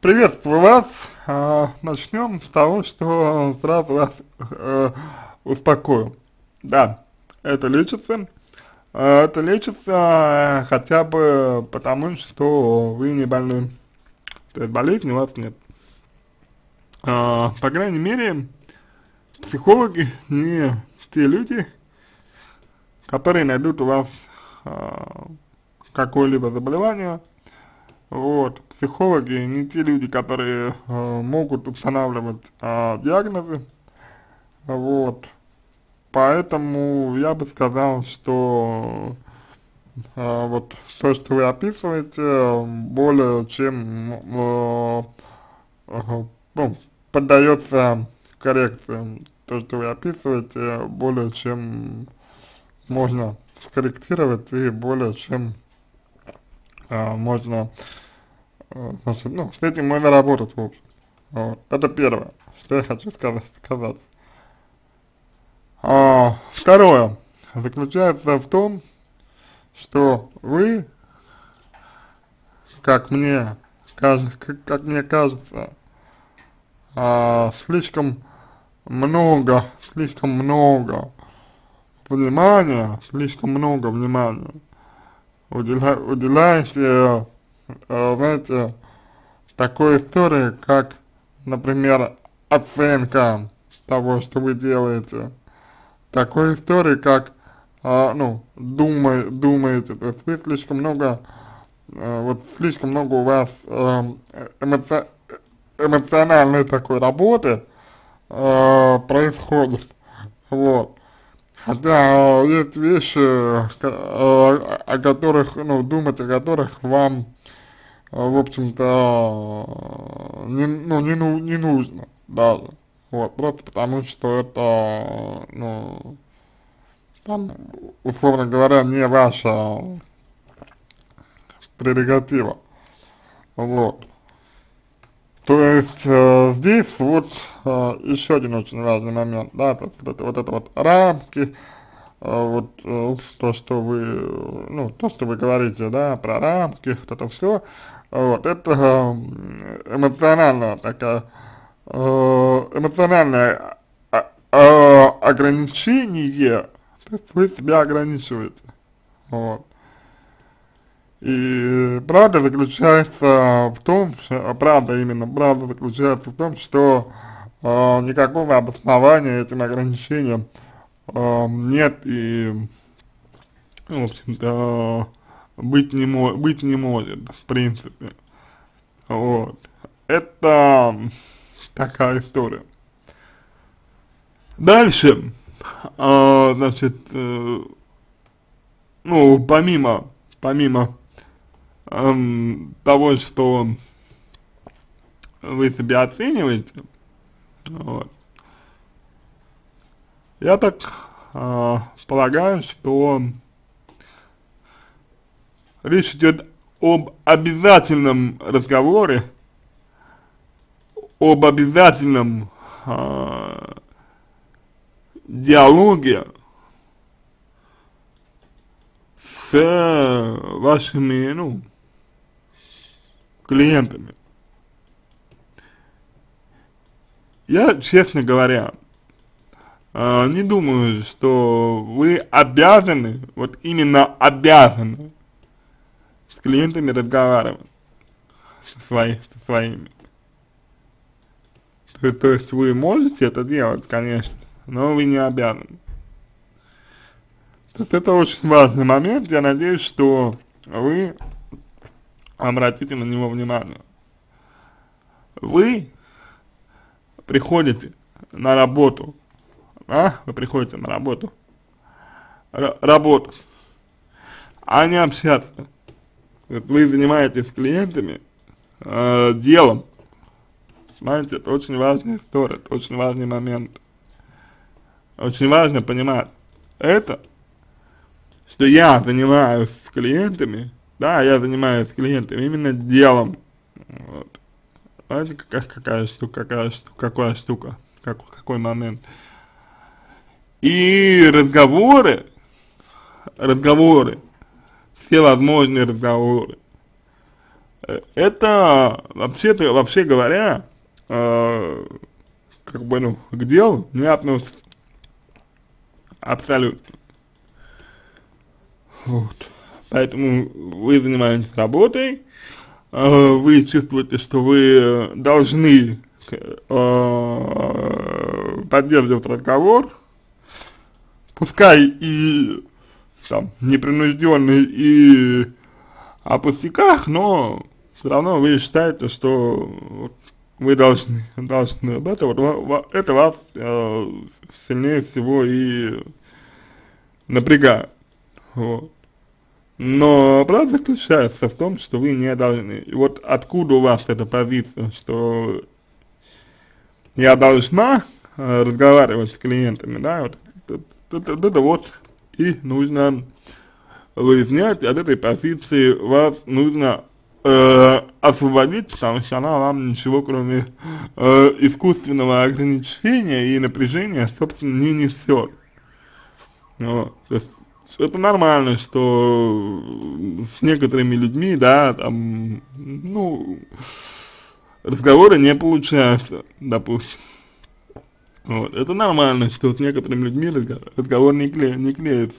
Приветствую вас. А, начнем с того, что сразу вас э, успокою. Да, это лечится. А, это лечится хотя бы потому, что вы не больны. То есть болезни у вас нет. А, по крайней мере, психологи не те люди, которые найдут у вас какое-либо заболевание, вот, психологи не те люди, которые э, могут устанавливать э, диагнозы, вот, поэтому я бы сказал, что э, вот то, что вы описываете, более чем э, э, ну, поддается коррекции. То, что вы описываете, более чем можно скорректировать и более чем а, можно, значит, ну, с этим можно работать, в общем. Вот. Это первое, что я хочу сказать. А, второе заключается в том, что вы, как мне, как, мне кажется, а, слишком много, слишком много внимания, слишком много внимания уделя, уделяете, знаете, такой истории, как, например, оценка того, что вы делаете, такой истории, как, э, ну, думай, думаете, то есть вы слишком много, э, вот слишком много у вас э, эмоци эмоциональной такой работы э, происходит, вот. Хотя есть вещи, о которых, ну, думать о которых вам, в общем-то, не, ну, не, ну, не нужно даже. Вот, просто потому что это, ну, там, условно говоря, не ваша прерогатива. Вот. То есть э, здесь вот э, еще один очень важный момент, да, то есть вот это вот, это вот рамки, э, вот э, то, что вы, ну, то, что вы говорите, да, про рамки, вот это все, вот, это эмоциональная такая, эмоциональное э, э, ограничение, то есть вы себя ограничиваете, вот. И правда заключается в том, что, правда именно, правда заключается в том, что э, никакого обоснования этим ограничениям э, нет и, в общем-то, быть не, мо быть не может, в принципе. Вот. Это такая история. Дальше, э, значит, э, ну, помимо, помимо эм, того, что вы себя оцениваете, вот, я так э, полагаю, что речь идет об обязательном разговоре, об обязательном э, диалоге с вашими, ну, клиентами. Я, честно говоря, э, не думаю, что вы обязаны, вот именно обязаны с клиентами разговаривать свои, своими. То, то есть вы можете это делать, конечно, но вы не обязаны. То есть это очень важный момент, я надеюсь, что вы обратите на него внимание. Вы приходите на работу, да, вы приходите на работу, Р работать, а не общаться. Вы занимаетесь с клиентами э, делом, знаете, это очень важная история, это очень важный момент. Очень важно понимать это, что я занимаюсь с клиентами да, я занимаюсь клиентами именно делом. Вот. Знаете, какая, какая штука, какая штука, какая штука, как, какой момент. И разговоры, разговоры, все возможные разговоры, э, это вообще-то, вообще говоря, э, как бы, ну, к делу не относится. Абсолютно. Вот. Поэтому вы занимаетесь работой, э, вы чувствуете, что вы должны э, поддерживать разговор, пускай и там непринужденный и о пустяках, но все равно вы считаете, что вы должны, должны об этом, вот, это вас э, сильнее всего и напрягает, вот. Но правда заключается в том, что вы не должны. И вот откуда у вас эта позиция, что я должна э, разговаривать с клиентами, да, вот, это, это, это вот и нужно выяснять, от этой позиции вас нужно э, освободить, потому что она вам ничего кроме э, искусственного ограничения и напряжения, собственно, не несет. Вот. Есть это нормально, что с некоторыми людьми, да, там, ну, разговоры не получаются, допустим. Вот. Это нормально, что с некоторыми людьми разговор не, кле не клеится.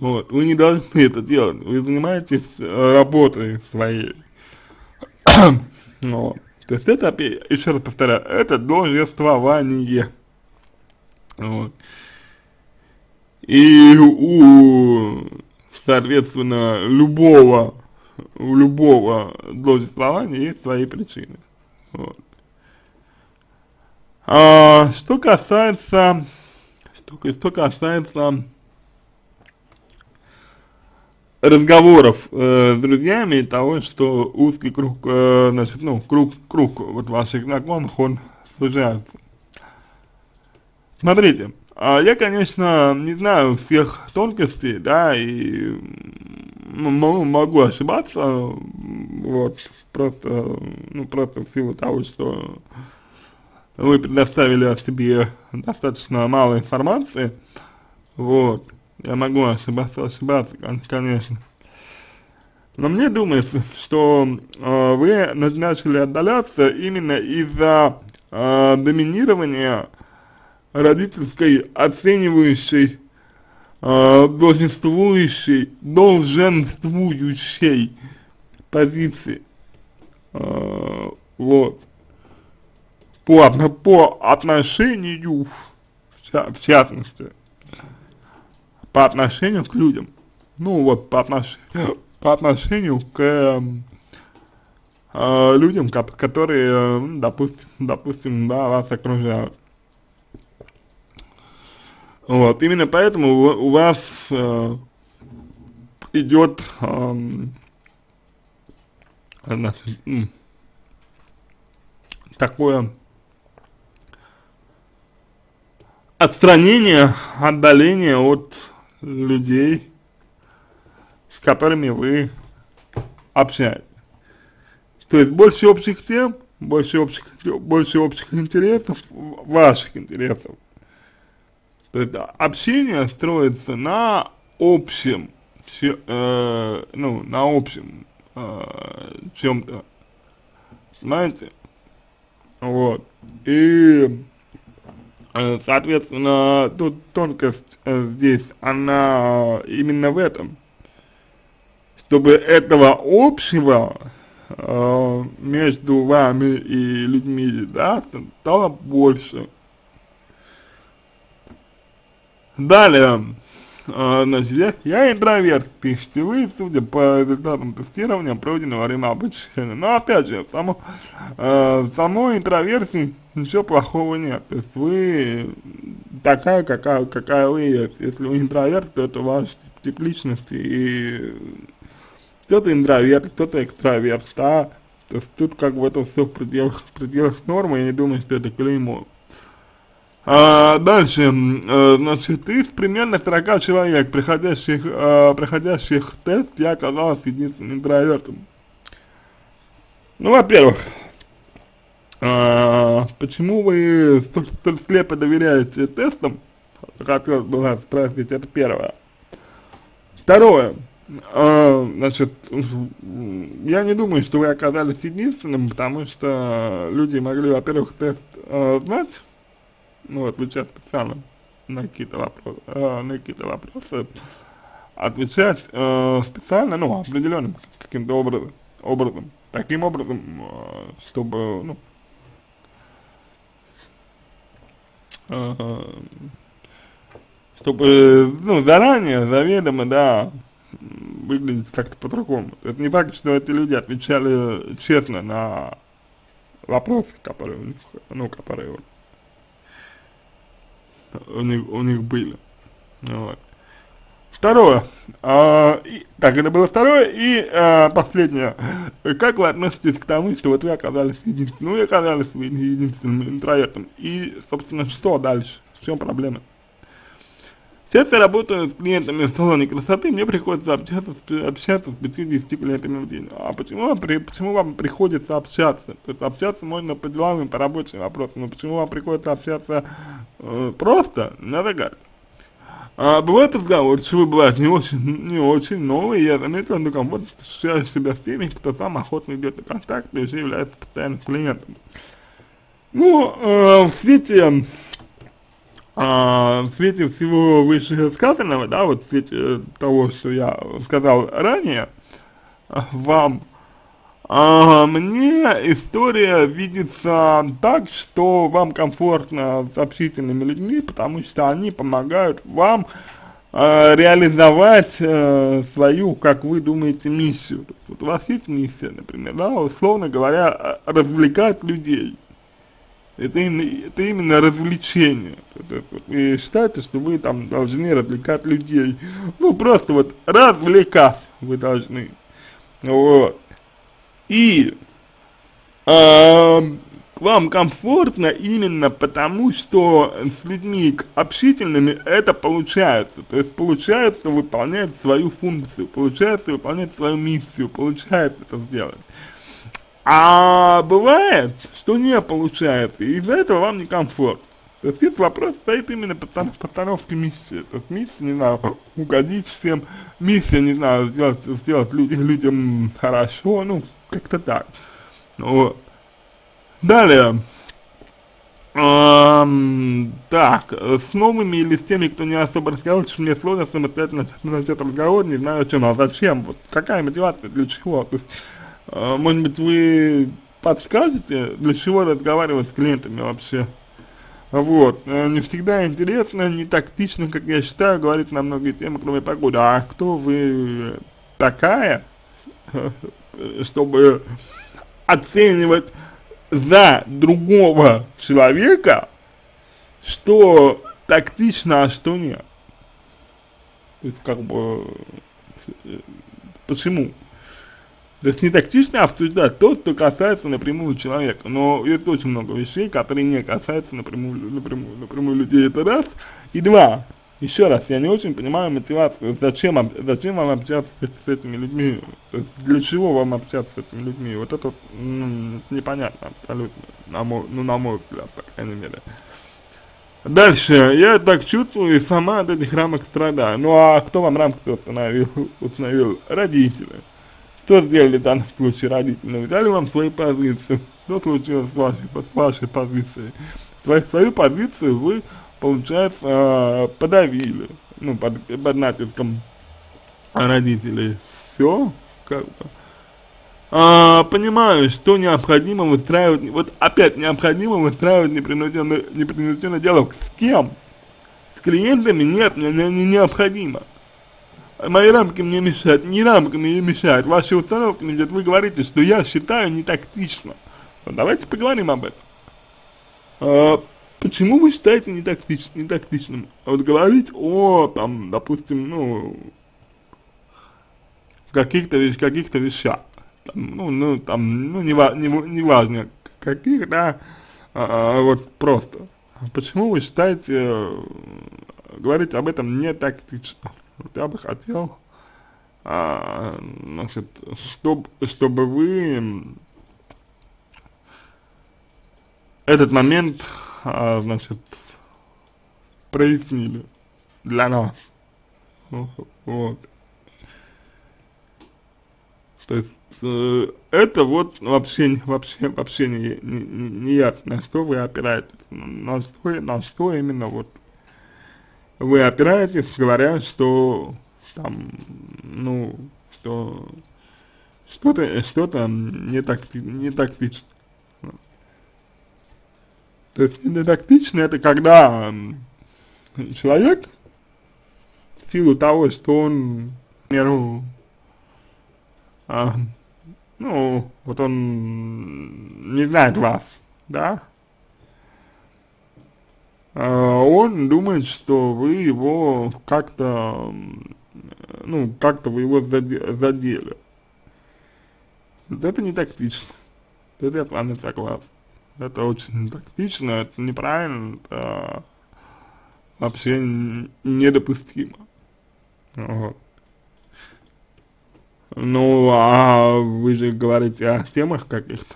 Вот. Вы не должны это делать. Вы занимаетесь э, работой своей. вот. То есть это, еще раз повторяю, это должествование. Вот. И у, соответственно, любого, у любого должествования есть свои причины. Вот. А, что касается, что, что касается разговоров э, с друзьями и того, что узкий круг, э, значит, ну, круг, круг вот ваших знакомых, он сужается. Смотрите, э, я, конечно, не знаю всех тонкостей, да, и могу ошибаться, вот, просто, ну, просто в силу того, что вы предоставили о себе достаточно мало информации, вот, я могу ошибаться, ошибаться, конечно. Но мне думается, что э, вы начали отдаляться именно из-за э, доминирования родительской оценивающей, э, долженствующей, долженствующей позиции. Э, вот. По, по отношению, в частности, по отношению к людям. Ну вот, по отношению, по отношению к э, э, людям, которые, э, допустим, допустим, да, вас окружают. Вот, именно поэтому у вас э, идет э, значит, такое отстранение, отдаление от людей, с которыми вы общаетесь. То есть больше общих тем, больше общих, больше общих интересов, ваших интересов. То есть общение строится на общем, э, ну, на общем э, чем-то, знаете, вот, и соответственно, тут тонкость э, здесь, она именно в этом, чтобы этого общего э, между вами и людьми, да, стало больше. Далее, э, значит, я, я интроверт, пишите вы, судя по результатам тестирования, пройденного во время обучения. Но опять же, само, э, самой интроверсии ничего плохого нет. То есть вы такая, какая, какая вы есть. Если вы интроверт, то это ваш тип, тип личности. И кто-то интроверт, кто-то экстраверт, да. То есть тут как бы это все в пределах, в пределах нормы, я не думаю, что это клеймо. А, дальше, а, значит, из примерно 40 человек, приходящих, а, приходящих в тест, я оказалась единственным интровертом. Ну, во-первых, а, почему вы столь, столь слепо доверяете тестам? Хотелось бы вас спросить, это первое. Второе. А, значит, я не думаю, что вы оказались единственным, потому что люди могли, во-первых, тест э, знать, ну вот отвечать специально на какие-то вопросы, на какие-то вопросы, отвечать специально, ну, определенным каким-то образом, образом, таким образом, чтобы, ну, э, чтобы, ну, заранее, заведомо, да, выглядеть как-то по-другому. Это не факт, что эти люди отвечали честно на вопросы, которые у них, ну, которые у них, у них были. Вот. Второе. А, и, так, это было второе. И а, последнее. Как вы относитесь к тому, что вот вы оказались единственным, ну, вы оказались единственным интровертом. И, собственно, что дальше? В чем проблема? Сейчас я работаю с клиентами в салоне красоты, мне приходится общаться общаться с 50 клиентами в день. А почему вам, при, почему вам приходится общаться? То есть общаться можно по делам и по рабочим вопросам, но почему вам приходится общаться э, просто, не загадка. А бывает разговор, что бывает не очень, не очень новые, я заметил, но комфортно ощущаю себя с теми, кто сам охотно идет на контакт и уже является постоянным клиентом. Ну, э, в свете а, в свете всего вышесказанного, да, вот в свете того, что я сказал ранее вам, а, мне история видится так, что вам комфортно с общительными людьми, потому что они помогают вам а, реализовать а, свою, как вы думаете, миссию. Вот у вас есть миссия, например, да, условно говоря, развлекать людей это это именно развлечение. Вы считаете, что вы там должны развлекать людей. Ну, просто вот развлекать вы должны. Вот. И э, вам комфортно именно потому, что с людьми общительными это получается. То есть получается выполнять свою функцию, получается выполнять свою миссию, получается это сделать. А бывает, что не получается, и из-за этого вам некомфорт. То есть здесь вопрос стоит именно постановки миссии. То есть миссия, не знаю, угодить всем, миссия, не знаю, сделать, сделать людям, людям хорошо, ну, как-то так. Вот. Далее. Эм, так, с новыми или с теми, кто не особо разговаривает, мне сложно самостоятельно начать разговор, не знаю, чем, а зачем, вот какая мотивация, для чего, то есть а, может быть, вы подскажете, для чего разговаривать с клиентами вообще? Вот, э, не всегда интересно, не тактично, как я считаю, говорить на многие темы, кроме погоды. А кто вы такая, чтобы оценивать за другого человека, что тактично, а что нет? То есть, как бы, почему? То есть не тактично обсуждать то, что касается напрямую человека, но есть очень много вещей, которые не касаются напрямую, напрямую, напрямую людей, это раз. И два, еще раз, я не очень понимаю мотивацию, зачем, зачем вам общаться с, с этими людьми, для чего вам общаться с этими людьми, вот это ну, непонятно абсолютно, на мой, ну на мой взгляд, по крайней мере. Дальше, я так чувствую и сама от этих рамок страдаю, ну а кто вам рамки установил, установил? Родители. Что сделали в данном случае родители? Навязали вам свои позиции. Что случилось с вашей, с вашей позицией? Свою, свою позицию вы, получается, э, подавили, ну, под, под натиском родителей. Все, как бы. А, понимаю, что необходимо выстраивать, вот опять необходимо выстраивать непринужденный, непринужденный диалог. С кем? С клиентами нет, не, не, не необходимо мои рамки мне мешают, не рамки мне мешают, ваши установки мне вы говорите, что я считаю не тактично. Вот давайте поговорим об этом. А, почему вы считаете не, тактич, не тактичным? А вот говорить о, там, допустим, ну, каких-то каких-то вещах, там, ну, ну, там, ну, не, не, не важно, каких, да, а, а, вот просто. Почему вы считаете э, говорить об этом не тактично? Я бы хотел, а, значит, чтоб, чтобы вы этот момент, а, значит, прояснили для нас. Вот. То есть э, это вот вообще, вообще, вообще не, не, не ясно, на что вы опираетесь, на что, на что именно вот вы опираетесь, говоря, что там, ну, что что-то что-то не, такти, не тактично. То есть не тактично это когда человек в силу того, что он, к примеру, а, ну, вот он не знает вас, да, а, он думает, что вы его как-то, ну, как-то вы его задели. Это не тактично. Это я с вами согласен. Это очень тактично, это неправильно, это вообще недопустимо. Вот. Ну, а вы же говорите о темах каких-то.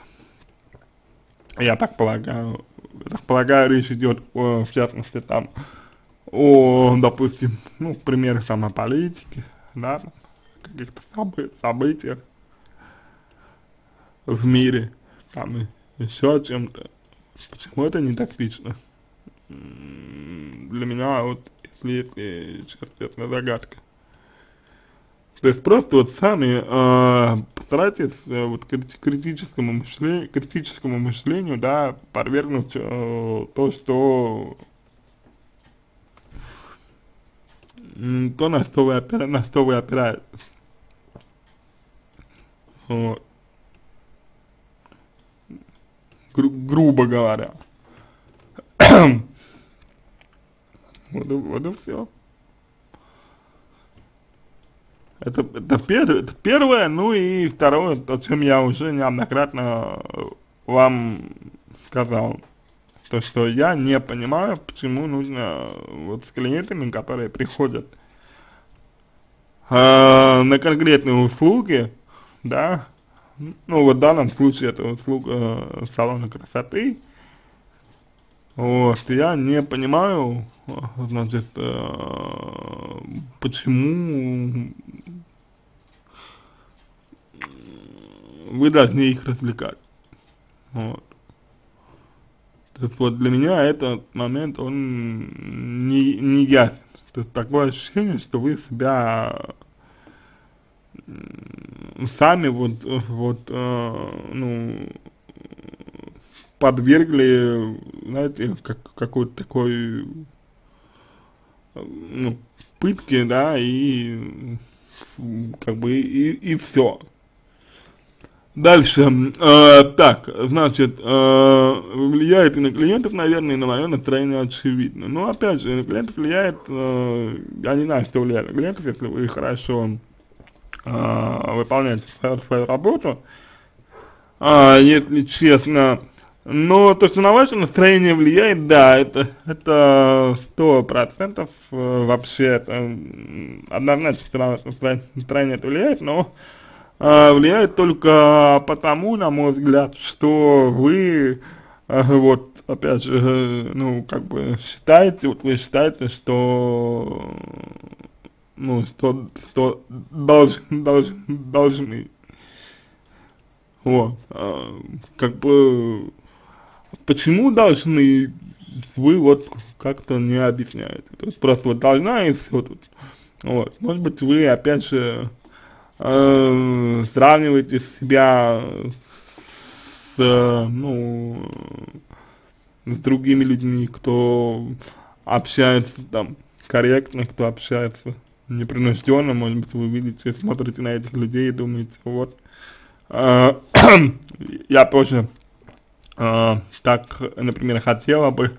Я так полагаю, я так полагаю, речь идет, о, в частности, там, о, допустим, ну, к примеру, там, о политике, да, каких-то собы событиях в мире, там, еще о чем-то. Почему это не тактично? Для меня вот, если, если честно, загадка. То есть просто вот сами э, постарайтесь э, вот критическому мышлению, критическому мышлению, да, подвергнуть э, то, что то, на что вы, опира, на что вы опираетесь. Вот. Гру грубо говоря. вот, и, вот и все. Это, это, пер, это первое, ну и второе, то, о чем я уже неоднократно вам сказал. То, что я не понимаю, почему нужно вот с клиентами, которые приходят э, на конкретные услуги, да, ну вот в данном случае это услуга э, салона красоты, вот, я не понимаю, значит, э, почему вы должны их развлекать. Вот. То есть вот для меня этот момент, он не, не ясен. То есть такое ощущение, что вы себя сами вот, вот, э, ну, подвергли, знаете, как, какой-то такой, ну, пытки, да, и как бы и, и все. Дальше, э, так, значит, э, влияет и на клиентов, наверное, и на мое настроение очевидно. Но опять же, на клиентов влияет, э, я не знаю, что влияет на клиентов, если вы хорошо э, выполняете свою, работу, э, если честно, но то, что на ваше настроение влияет, да, это, это сто процентов э, вообще, это однозначно настроение это влияет, но э, влияет только потому, на мой взгляд, что вы, вот, опять же, ну, как бы считаете, вот вы считаете, что, ну, что, что должен, должен, должны, вот, э, как бы, почему должны, вы вот как-то не объясняете, то есть просто вот должна и все тут, вот, может быть, вы, опять же, э, сравниваете себя с, ну, с другими людьми, кто общается там корректно, кто общается непринужденно, может быть, вы видите, смотрите на этих людей и думаете, вот, э, я тоже э, так, например, хотела бы,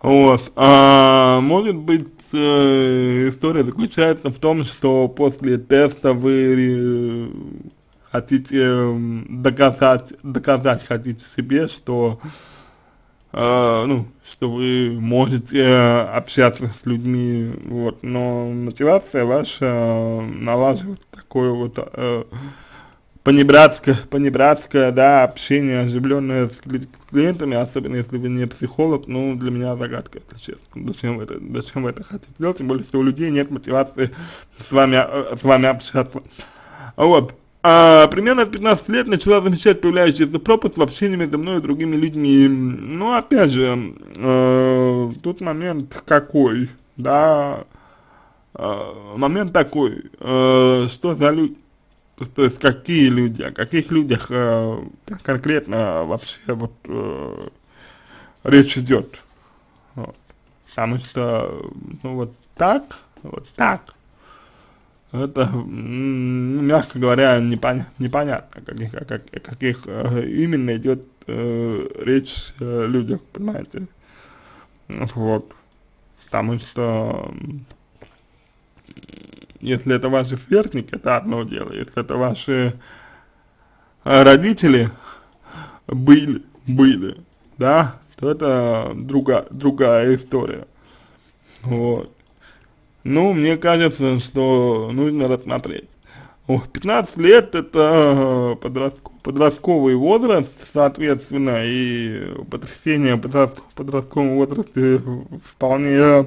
вот, а, может быть, э, история заключается в том, что после теста вы э, хотите доказать, доказать хотите себе, что, ну, что вы можете общаться с людьми, вот, но мотивация ваша налаживать такое вот э, понебратское, понебратское, да, общение оживленное с клиентами, особенно если вы не психолог, ну, для меня загадка, это честно. Зачем вы это, зачем вы это хотите делать, тем более, что у людей нет мотивации с вами, с вами общаться. Вот. А, примерно в 15 лет начала замечать появляющийся пропуск в общении между мной и другими людьми. Ну, опять же, э, тут момент какой, да, э, момент такой, э, что за люди, то есть какие люди, о каких людях э, конкретно вообще вот э, речь идет. Вот. Потому что, ну вот так, вот так, это, мягко говоря, непоня непонятно, каких, о, как, о каких э, именно идет э, речь э, людях, понимаете, вот, потому что, если это ваши сверстники, это одно дело, если это ваши э, родители были, были, да, то это друга, другая история, вот. Ну, мне кажется, что нужно рассмотреть. 15 лет это подростк, подростковый возраст, соответственно, и потрясения в подростк, подростковом возрасте вполне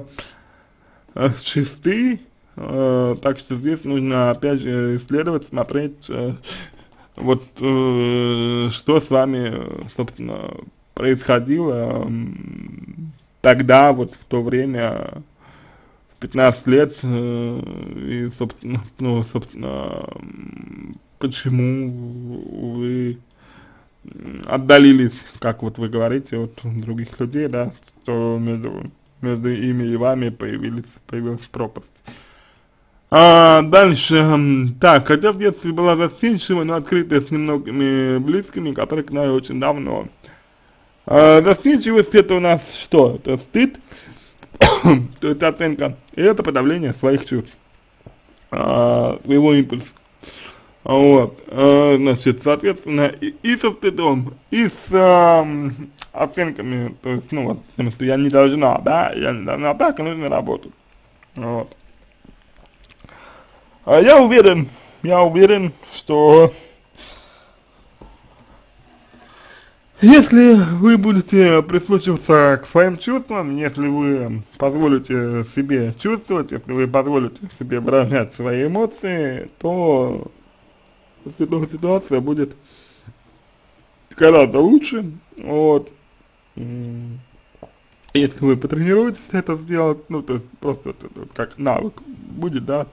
э, чисты, э, так что здесь нужно опять же исследовать, смотреть, э, вот э, что с вами, собственно, происходило э, тогда, вот в то время, 15 лет, э, и, собственно, ну, собственно, почему вы отдалились, как вот вы говорите, от других людей, да, что между, между ими и вами появились, появилась пропасть. А, дальше, так, хотя в детстве была застенчива, но открытая с немногими близкими, которые к нам очень давно. А, застенчивость это у нас что? Это стыд, то есть оценка, и это подавление своих чувств, а, своего импульса. Вот, а, значит, соответственно, и, и со стыдом, и с а, оценками, то есть, ну вот, потому что я не должна, да, я не должна так, и нужно работать. Вот. А я уверен, я уверен, что Если вы будете прислушиваться к своим чувствам, если вы позволите себе чувствовать, если вы позволите себе выражать свои эмоции, то ситуация будет гораздо лучше, вот. Если вы потренируетесь это сделать, ну, то есть просто как навык будет, да,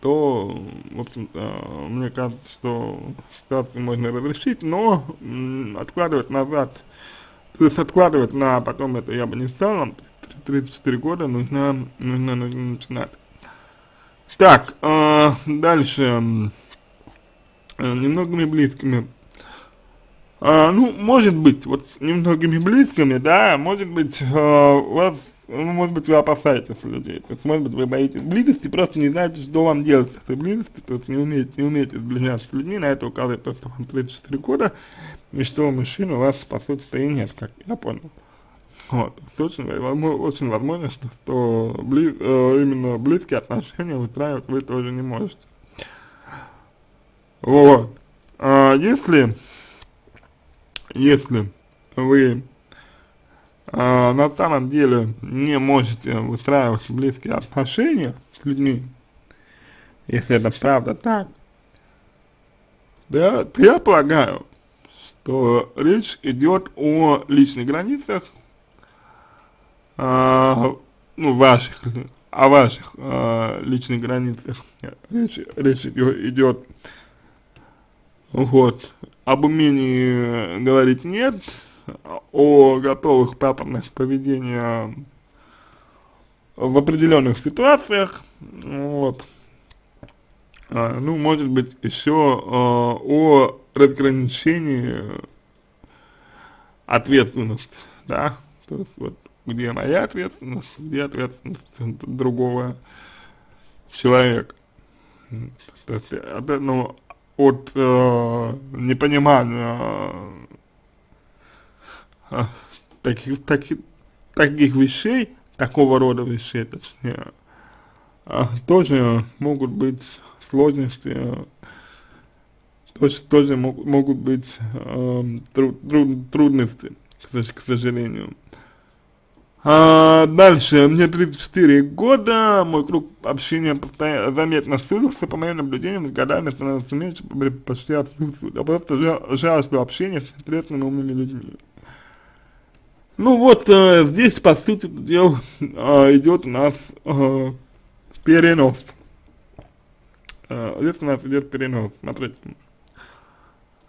то, в общем-то, мне кажется, что ситуацию можно разрешить, но откладывать назад, то есть откладывать на потом это я бы не стал, 34 года нужно, нужно, нужно начинать. Так, э, дальше, э, немногими близкими. Э, ну, может быть, вот немногими близкими, да, может быть, э, у вас ну, может быть, вы опасаетесь людей, то есть, может быть, вы боитесь близости, просто не знаете, что вам делать с этой близостью, то есть, не умеете, не умеете сближаться с людьми, на это указывает то, что вам 34 года, и что мужчина у вас, по сути-то, и нет, как я понял. Вот, очень, очень возможно, что, что бли, э, именно близкие отношения выстраивать вы тоже не можете. Вот. А если, если вы а, на самом деле не можете выстраивать близкие отношения с людьми, если это правда так, да, то я полагаю, что речь идет о личных границах, а, ну, ваших, о ваших а, личных границах. Речь, речь идет, вот, об умении говорить нет, о готовых паттернах поведения в определенных ситуациях, вот, а, ну, может быть, еще а, о разграничении ответственности, да, то есть вот где моя ответственность, где ответственность другого человека. То есть, это, ну, от э, непонимания а, таких, таких, таких вещей, такого рода вещей, точнее, а, тоже могут быть сложности, тоже, тоже мог, могут быть труд, труд, трудности, к, сожалению. А, дальше, мне 34 года, мой круг общения постоянно, заметно сузился, по моим наблюдениям, с годами становится меньше, почти отсутствует. Я просто жажду общения с интересными умными людьми. Ну вот, э, здесь, по сути дела, э, идет у нас э, перенос. Э, здесь у нас идет перенос, смотрите.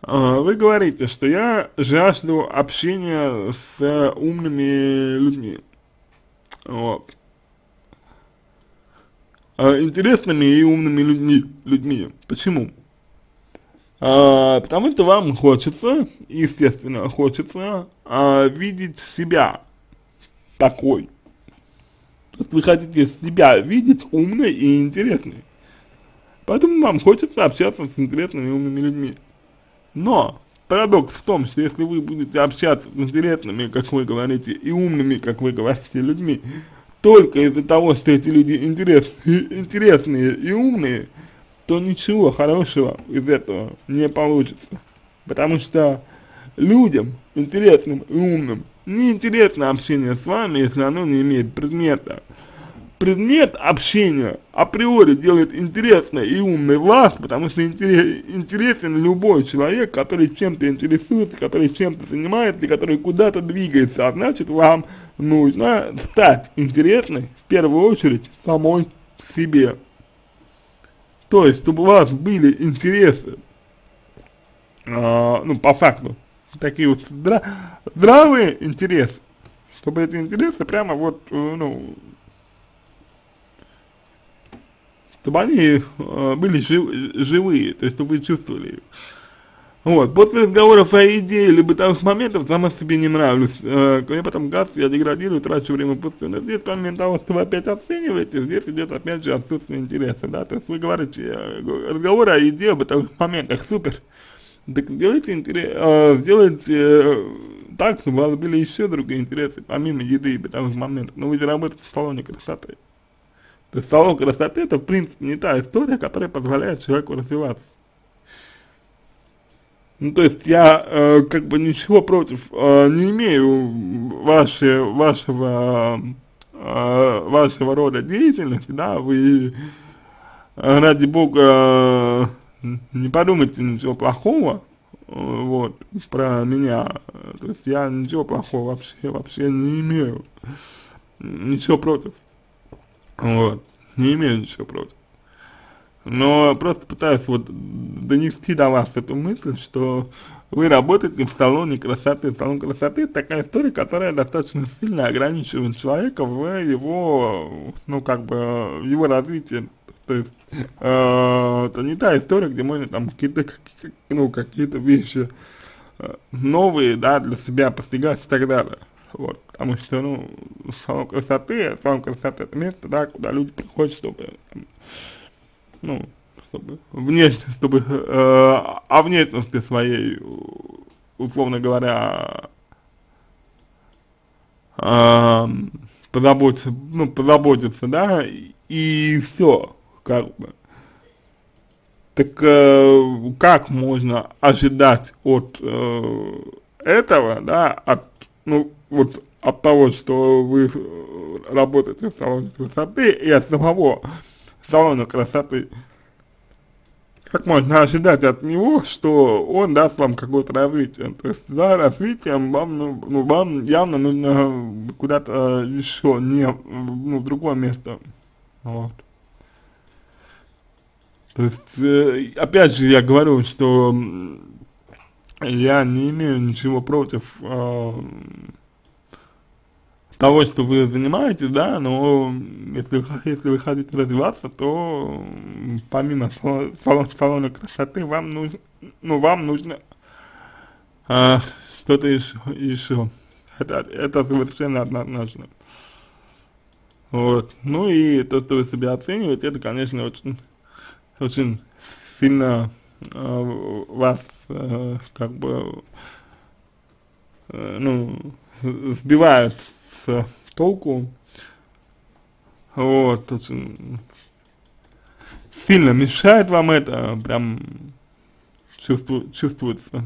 Э, вы говорите, что я жажду общения с умными людьми. Вот. Э, интересными и умными людьми. людьми. Почему? А, потому что вам хочется, естественно, хочется а, видеть себя такой. То есть вы хотите себя видеть умной и интересной. Поэтому вам хочется общаться с интересными и умными людьми. Но парадокс в том, что если вы будете общаться с интересными, как вы говорите, и умными, как вы говорите, людьми, только из-за того, что эти люди интересные, интересные и умные, то ничего хорошего из этого не получится. Потому что людям, интересным и умным, неинтересно общение с вами, если оно не имеет предмета. Предмет общения априори делает интересной и умной вас, потому что интересен любой человек, который чем-то интересуется, который чем-то занимается, и который куда-то двигается, а значит вам нужно стать интересной в первую очередь самой себе. То есть, чтобы у вас были интересы, э, ну, по факту, такие вот здра здравые интересы, чтобы эти интересы прямо вот, э, ну, чтобы они э, были жив живые, то есть, чтобы вы чувствовали их. Вот, после разговоров о идее или бытовых моментов сама себе не нравлюсь. Э, мне потом газ, я деградирую, трачу время пустую. Но здесь, кроме того, что вы опять оцениваете, здесь идет опять же отсутствие интереса, да, то есть вы говорите, э, разговоры о идее, о бытовых моментах, супер. Так сделайте, интерес, э, сделайте э, так, чтобы у вас были еще другие интересы, помимо еды и бытовых моментов. Но вы же работаете в салоне красоты. То есть салон красоты это в принципе не та история, которая позволяет человеку развиваться. Ну, то есть я э, как бы ничего против э, не имею ваши, вашего, э, вашего рода деятельности, да, вы э, ради бога не подумайте ничего плохого, э, вот, про меня, то есть я ничего плохого вообще, вообще не имею, ничего против, вот, не имею ничего против но просто пытаюсь вот донести до вас эту мысль, что вы работаете в салоне красоты. Салон красоты такая история, которая достаточно сильно ограничивает человека в его, ну как бы, в его развитии. То есть, э, это не та история, где можно там какие-то, ну, какие-то вещи э, новые, да, для себя постигать и так далее. Вот, потому что, ну, салон красоты, салон красоты это место, да, куда люди приходят, чтобы там, ну, чтобы внешне, чтобы э, о внешности своей, условно говоря, э, позаботиться, ну, позаботиться, да, и, все, как бы. Так э, как можно ожидать от э, этого, да, от, ну, вот от того, что вы работаете в салоне красоты и от самого салона красоты. Как можно ожидать от него, что он даст вам какое-то развитие? То есть за развитием вам, ну, ну вам явно нужно куда-то еще, не, ну, в другое место. Вот. То есть, э, опять же, я говорю, что я не имею ничего против э, того, что вы занимаетесь, да, но если, если вы хотите развиваться, то помимо салона, салона красоты вам нужно, ну, вам нужно а, что-то еще, еще. Это, это совершенно однозначно. Вот. Ну и то, что вы себя оцениваете, это, конечно, очень, очень сильно э, вас э, как бы, э, ну, сбивает с толку. Вот, сильно мешает вам это, прям чувству, чувствуется.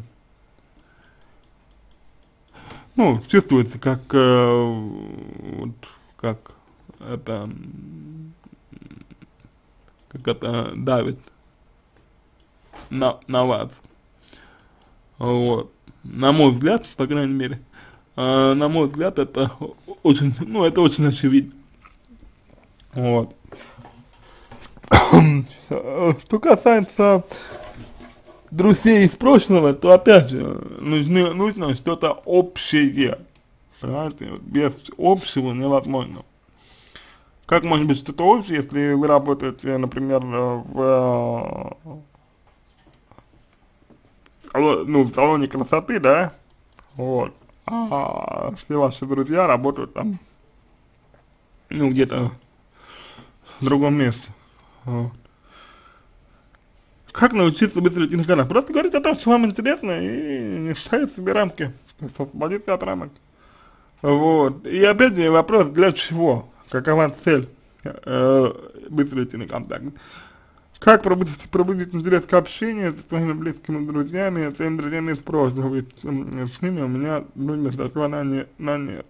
ну, чувствуется, как, э, вот, как это, как это давит на, на вас. Вот. На мой взгляд, по крайней мере, э, на мой взгляд, это очень, ну, это очень очевидно. Вот. Что касается друзей из прошлого, то опять же, нужны, нужно что-то общее. Понимаете, без общего невозможно. Как может быть что-то общее, если вы работаете, например, в, ну, в салоне красоты, да, вот, а все ваши друзья работают там, ну, где-то в другом месте. Вот. Как научиться быстро идти на канал? Просто говорить о том, что вам интересно, и не ставить себе рамки. То есть освободиться от рамок. Вот. И опять же вопрос, для чего? Какова цель э, быстро идти на контакт? Как пробудить, пробудить интерес к общению со своими близкими друзьями, своими друзьями из прошлого, ведь с ними у меня дружба зашла на, не, на нет.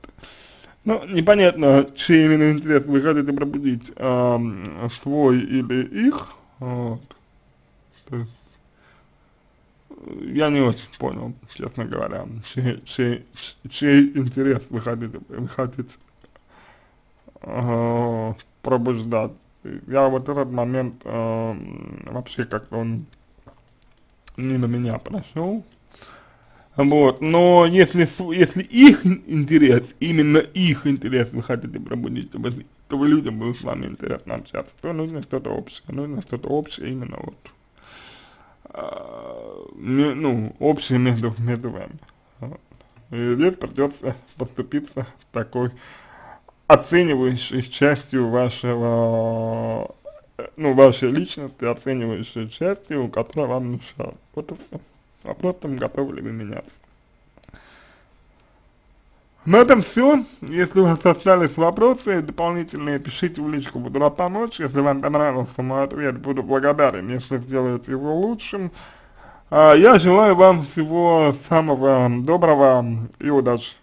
Ну, непонятно, чей именно интерес вы хотите пробудить, э, свой или их, вот. То есть, я не очень понял, честно говоря, чей, чей, чей интерес вы хотите, вы хотите э, пробуждать. Я вот этот момент э, вообще как-то он не на меня прошел. Вот, но если, если их интерес, именно их интерес вы хотите пробудить, чтобы, чтобы людям было с вами интересно общаться, то нужно что-то общее, нужно что-то общее именно вот, э, ну, общее между, между вами. Вот. И здесь придется поступиться такой оценивающей частью вашего, ну, вашей личности, оценивающей частью, которая вам мешает. Вот и. Вопрос там, готовы ли вы меняться. На этом все. Если у вас остались вопросы дополнительные, пишите в личку, буду рад помочь. Если вам понравился мой ответ, буду благодарен, если сделаете его лучшим. А я желаю вам всего самого доброго и удачи.